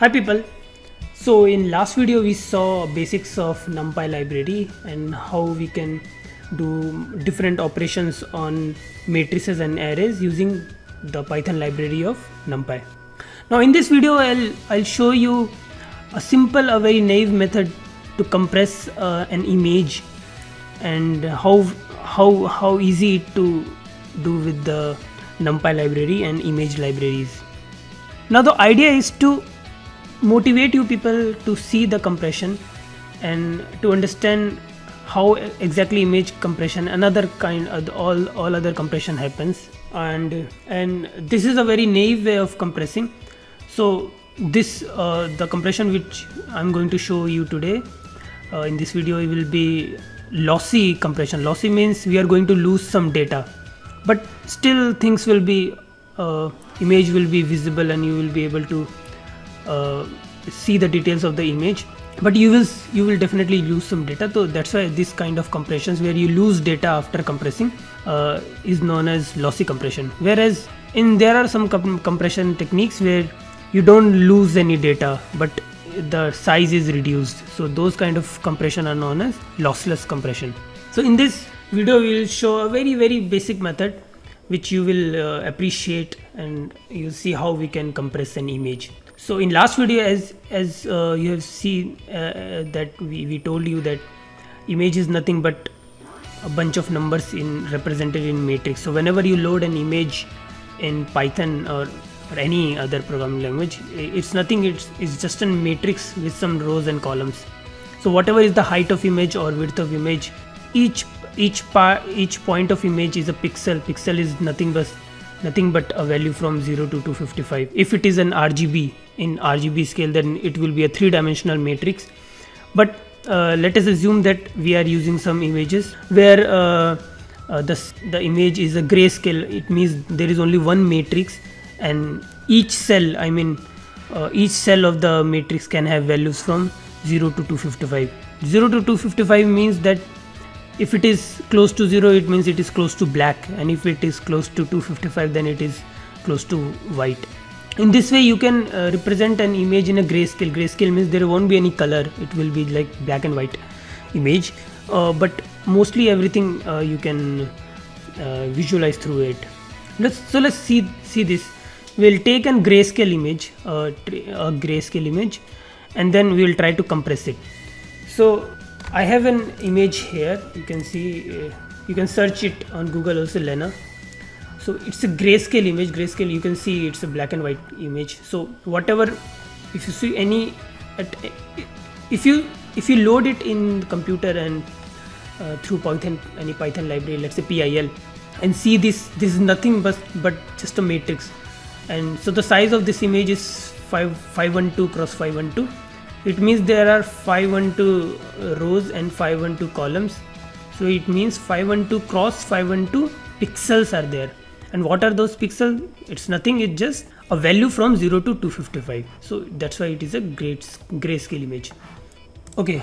Hi people. So in last video we saw basics of NumPy library and how we can do different operations on matrices and arrays using the Python library of NumPy. Now in this video I'll, I'll show you a simple a very naive method to compress uh, an image and how how how easy to do with the NumPy library and image libraries. Now the idea is to motivate you people to see the compression and to understand how exactly image compression another kind of all all other compression happens. And and this is a very naive way of compressing. So this uh, the compression which i'm going to show you today uh, in this video will be lossy compression. Lossy means we are going to lose some data. But still things will be uh, image will be visible and you will be able to uh, see the details of the image but you will you will definitely lose some data. So that's why this kind of compressions where you lose data after compressing uh, is known as lossy compression. Whereas in there are some com compression techniques where you don't lose any data but the size is reduced. So those kind of compression are known as lossless compression. So in this video we will show a very very basic method which you will uh, appreciate and you'll see how we can compress an image so in last video as as uh, you have seen uh, uh, that we, we told you that image is nothing but a bunch of numbers in represented in matrix. So whenever you load an image in python or, or any other programming language it's nothing it's, it's just a matrix with some rows and columns. So whatever is the height of image or width of image each each part each point of image is a pixel. Pixel is nothing but nothing but a value from 0 to 255 if it is an rgb in rgb scale then it will be a three dimensional matrix. But uh, let us assume that we are using some images where uh, uh, the, the image is a grayscale. It means there is only one matrix and each cell i mean uh, each cell of the matrix can have values from 0 to 255 0 to 255 means that if it is close to 0 it means it is close to black. And if it is close to 255 then it is close to white. In this way you can uh, represent an image in a grayscale. Grayscale means there won't be any color. It will be like black and white image. Uh, but mostly everything uh, you can uh, visualize through it. Let's so let's see see this. We'll take a grayscale image uh, a grayscale image and then we will try to compress it. So I have an image here. You can see uh, you can search it on Google also Lena. So it's a grayscale image. Grayscale you can see it's a black and white image. So whatever if you see any at, if you if you load it in the computer and uh, through Python any Python library let's say PIL and see this this is nothing but but just a matrix. And so the size of this image is 5 512 cross 512 it means there are 512 rows and 512 columns. So it means 512 cross 512 pixels are there. And what are those pixels? It's nothing it's just a value from 0 to 255 so that's why it is a great grayscale image. Okay.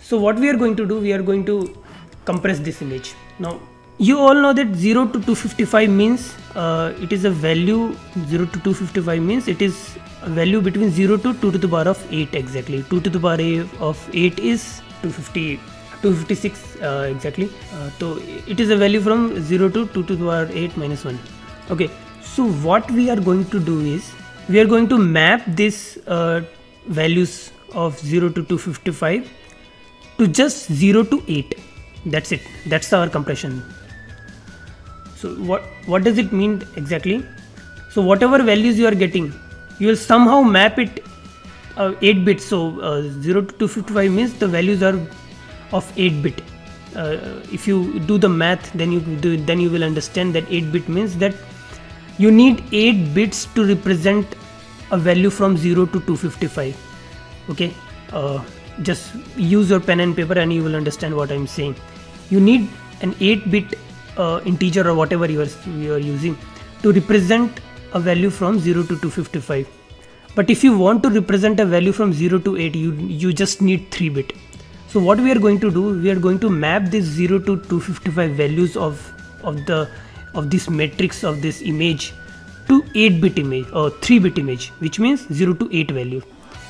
So what we are going to do? We are going to compress this image. Now you all know that 0 to 255 means uh, it is a value 0 to 255 means it is a value between 0 to 2 to the power of 8 exactly. 2 to the power of 8 is 250 256 uh, exactly. Uh, so it is a value from 0 to 2 to the power 8 minus 1 okay so what we are going to do is we are going to map this uh, values of 0 to 255 to just 0 to 8 that's it. That's our compression so what what does it mean exactly? So whatever values you are getting you will somehow map it uh, 8 bits. So uh, 0 to 255 means the values are of 8 bit. Uh, if you do the math then you do then you will understand that 8 bit means that you need 8 bits to represent a value from 0 to 255 okay? Uh, just use your pen and paper and you will understand what i'm saying. You need an 8 bit uh, integer or whatever you are, you are using to represent a value from 0 to 255 but if you want to represent a value from 0 to 8 you you just need 3 bit. So what we are going to do we are going to map this 0 to 255 values of of the of this matrix of this image to 8 bit image or 3 bit image which means 0 to 8 value.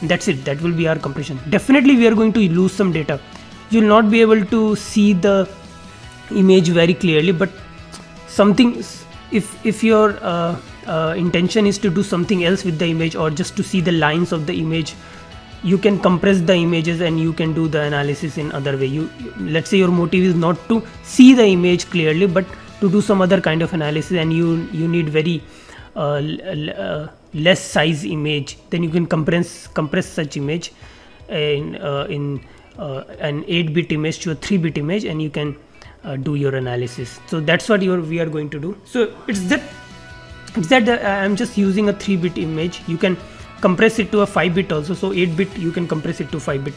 That's it. That will be our compression definitely we are going to lose some data. You will not be able to see the image very clearly but something if if your uh, uh, intention is to do something else with the image or just to see the lines of the image you can compress the images and you can do the analysis in other way. You let's say your motive is not to see the image clearly but to do some other kind of analysis and you you need very uh, uh, less size image then you can compress compress such image in uh, in uh, an 8 bit image to a 3 bit image and you can uh, do your analysis. So that's what we are going to do. So it's that it's that i'm just using a 3 bit image. You can compress it to a 5 bit also. So 8 bit you can compress it to 5 bit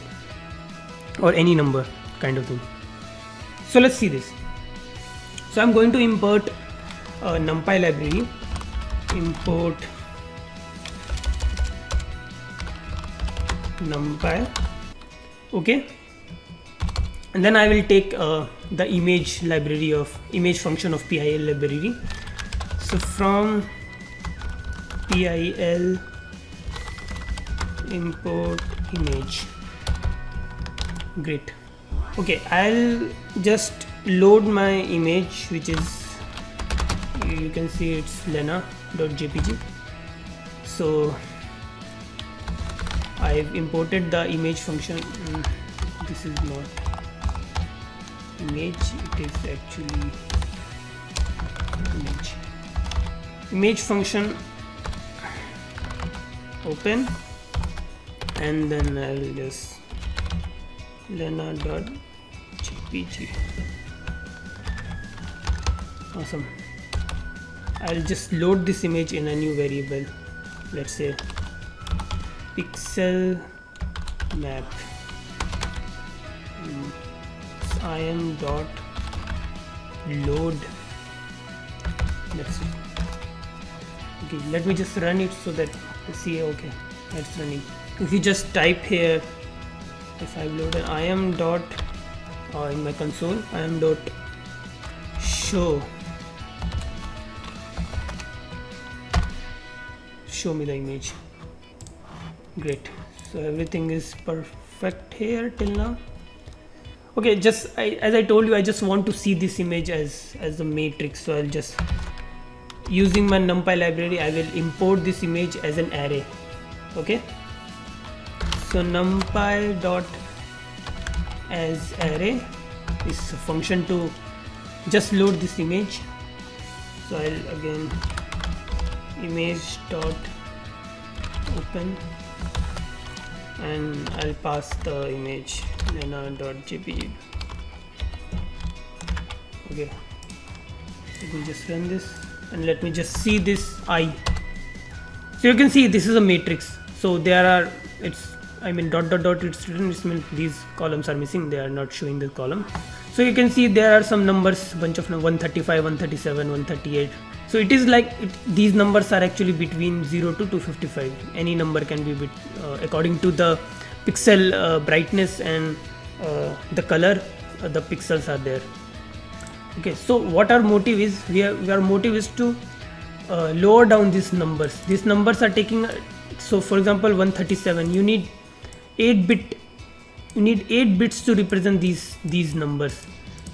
or any number kind of thing. So let's see this. So i'm going to import a numpy library. Import numpy. Okay. And then I will take uh, the image library of image function of PIL library. So from PIL import image. Great. Okay I'll just load my image which is you can see it's lena.jpg so I've imported the image function. Mm, this is not image it is actually image. Image function open and then I'll just lena.jpg awesome. I'll just load this image in a new variable. Let's say pixel map im dot load. Let's see. Okay let me just run it so that see okay it's running. If you just type here if I load an im dot uh, in my console im dot show. Show me the image. Great. So everything is perfect here till now okay just I, as I told you I just want to see this image as as a matrix. So I'll just using my numpy library I will import this image as an array. Okay? So numpy dot as array is a function to just load this image. So I'll again image dot open and I'll pass the image lena.jpg okay. Let me just run this and let me just see this eye. So you can see this is a matrix. So there are it's I mean dot dot dot it's written it's mean these columns are missing. They are not showing the column. So you can see there are some numbers bunch of 135 137 138 so it is like it, these numbers are actually between 0 to 255 any number can be bit, uh, according to the pixel uh, brightness and uh, the color uh, the pixels are there. Okay so what our motive is we are, our motive is to uh, lower down these numbers. These numbers are taking so for example 137 you need 8 bit you need 8 bits to represent these these numbers.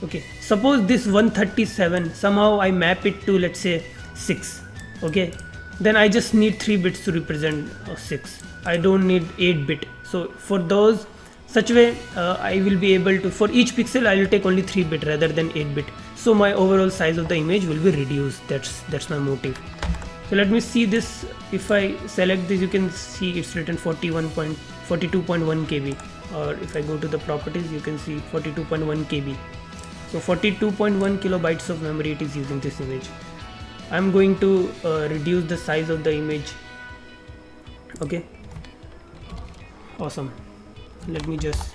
Okay suppose this 137 somehow i map it to let's say 6 okay? Then i just need 3 bits to represent uh, 6 i don't need 8 bit. So for those such way uh, i will be able to for each pixel i will take only 3 bit rather than 8 bit. So my overall size of the image will be reduced. That's that's my motive. So let me see this. If i select this you can see it's written 41.42.1 kb or if i go to the properties you can see 42.1 kb so 42.1 kilobytes of memory it is using this image. I'm going to uh, reduce the size of the image. Okay? Awesome. Let me just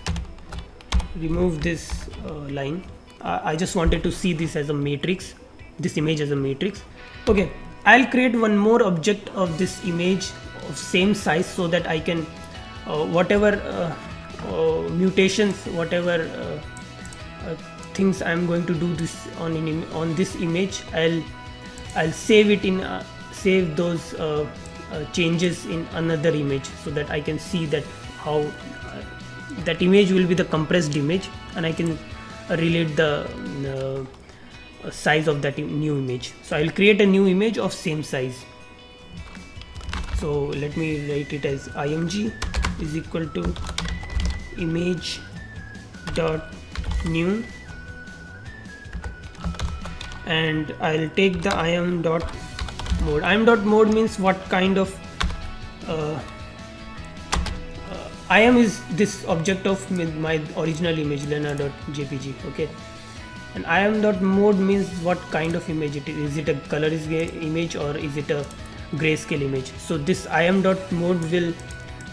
remove this uh, line. Uh, I just wanted to see this as a matrix this image as a matrix. Okay I'll create one more object of this image of same size so that I can uh, whatever uh, uh, mutations whatever uh, things I'm going to do this on in, on this image. I'll I'll save it in save those uh, changes in another image so that I can see that how uh, that image will be the compressed image and I can relate the uh, size of that new image. So I'll create a new image of same size. So let me write it as img is equal to image dot new and I'll take the im dot mode. Im dot mode means what kind of uh, uh, im is this object of my original image lena.jpg okay? And im dot mode means what kind of image it is. Is it a color image or is it a grayscale image? So this im dot mode will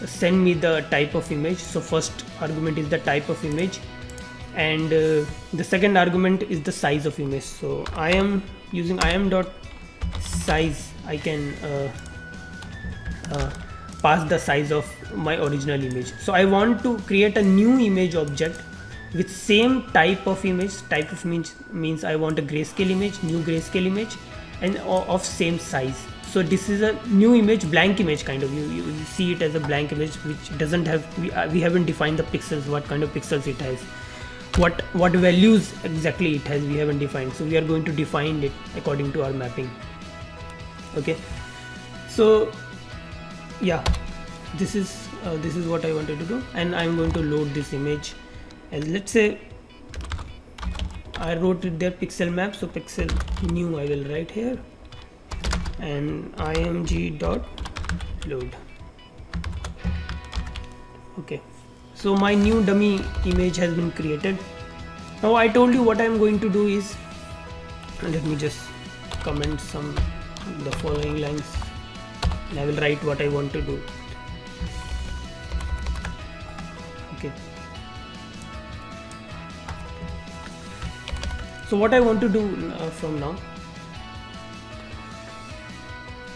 send me the type of image. So first argument is the type of image and uh, the second argument is the size of image. So i am using im dot size. I can uh, uh, pass the size of my original image. So i want to create a new image object with same type of image. Type of means means i want a grayscale image new grayscale image and of same size. So this is a new image blank image kind of. You, you see it as a blank image which doesn't have we, uh, we haven't defined the pixels what kind of pixels it has what what values exactly it has we haven't defined. So we are going to define it according to our mapping. Okay? So yeah. This is uh, this is what I wanted to do. And I'm going to load this image. And let's say I wrote it there pixel map. So pixel new I will write here. And img dot load. Okay so my new dummy image has been created. Now I told you what I'm going to do is let me just comment some the following lines and I will write what I want to do. Okay. So what I want to do uh, from now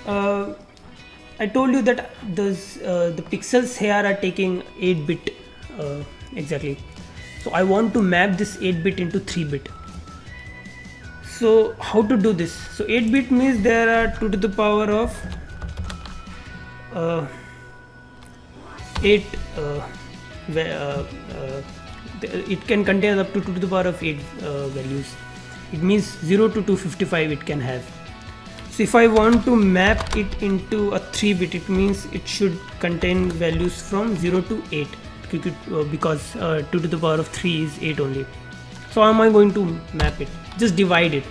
uh, I told you that uh, the pixels here are taking 8 bit uh, exactly. So I want to map this 8 bit into 3 bit. So how to do this? So 8 bit means there are 2 to the power of uh, 8 uh, uh, uh it can contain up to 2 to the power of 8 uh, values. It means 0 to 255 it can have. So if I want to map it into a 3 bit it means it should contain values from 0 to 8 uh, because uh, 2 to the power of 3 is 8 only. So how am I going to map it? Just divide it.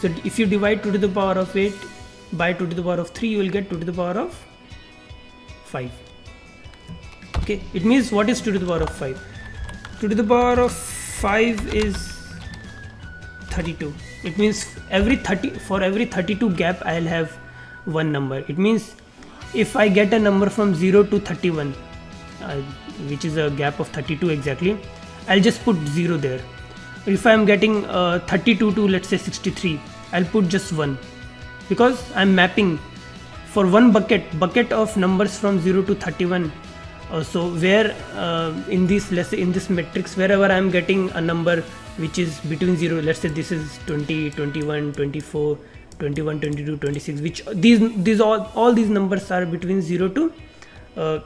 So if you divide 2 to the power of 8 by 2 to the power of 3 you will get 2 to the power of 5 okay it means what is 2 to the power of 5 2 to the power of 5 is 32 it means every 30 for every 32 gap I'll have one number. It means if I get a number from 0 to 31 uh, which is a gap of 32 exactly. I'll just put 0 there. If I'm getting uh, 32 to let's say 63 I'll put just 1 because I'm mapping for one bucket bucket of numbers from 0 to 31 uh, so where uh, in this let's say in this matrix wherever I'm getting a number which is between 0 let's say this is 20 21 24 21 22 26 which these these all all these numbers are between 0 to uh,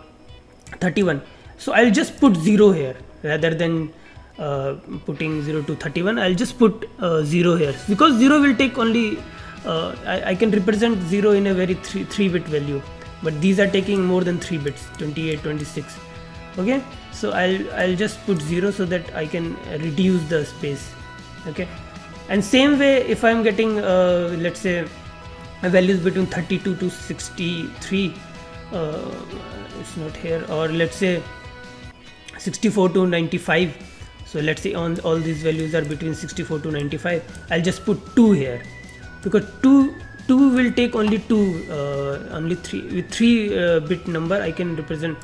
31 so I'll just put 0 here. Rather than uh, putting 0 to 31 I'll just put uh, 0 here. Because 0 will take only uh, I, I, can represent 0 in a very 3, 3 bit value. But these are taking more than 3 bits 28 26 okay? So I'll I'll just put 0 so that I can reduce the space. Okay? And same way if I'm getting uh, let's say values between 32 to 63 uh, it's not here. Or let's say 64 to 95 so let's say on all these values are between 64 to 95 i'll just put 2 here. Because 2 2 will take only 2 uh, only 3 with 3 uh, bit number i can represent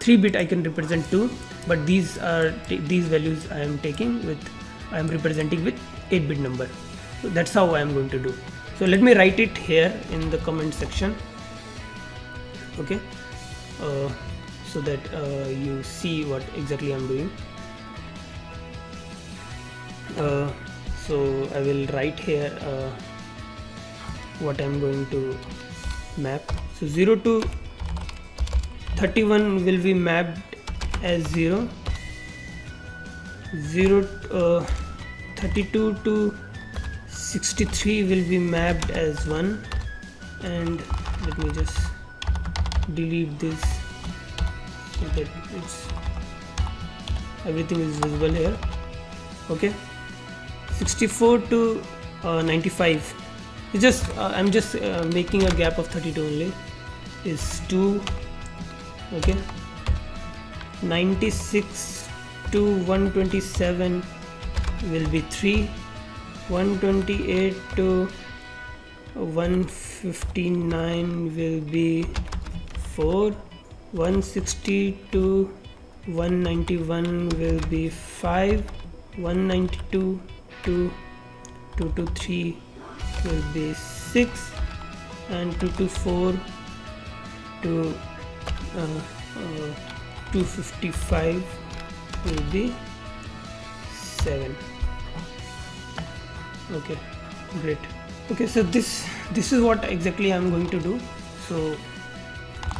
3 bit i can represent 2 but these are these values i am taking with i am representing with 8 bit number. So that's how i am going to do. So let me write it here in the comment section. Okay. Uh, so that uh, you see what exactly I'm doing. Uh, so I will write here uh, what I'm going to map. So 0 to 31 will be mapped as 0 0 uh, 32 to 63 will be mapped as 1 and let me just delete this so that it's everything is visible here. Okay? 64 to uh, 95 it's just uh, I'm just uh, making a gap of 32 only. Is 2 okay? 96 to 127 will be 3 128 to 159 will be 4 160 to 191 will be 5 192 to 223 will be 6 and 224 to uh, uh, 255 will be 7 okay great. Okay so this this is what exactly i'm going to do. So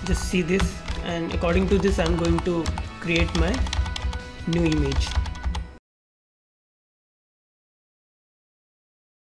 just see this and according to this i'm going to create my new image